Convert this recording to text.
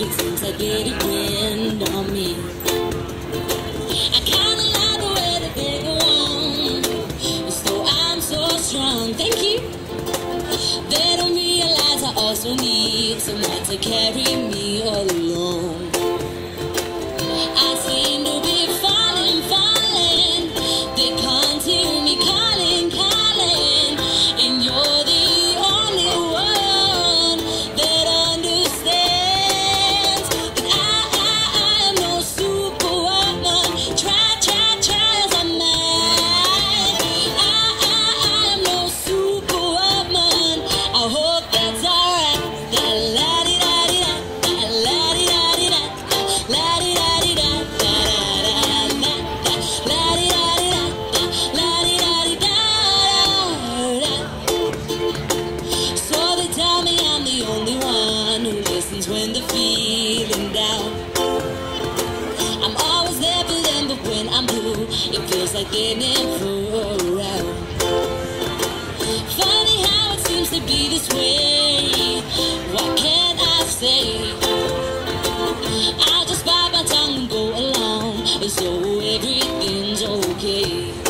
it seems like they depend on me. I kinda like the way that they go on, so I'm so strong. Thank you. They don't realize I also need someone to carry me all along. It feels like they're never around. Funny how it seems to be this way. What can I say? I'll just bite my tongue and go along, so everything's okay.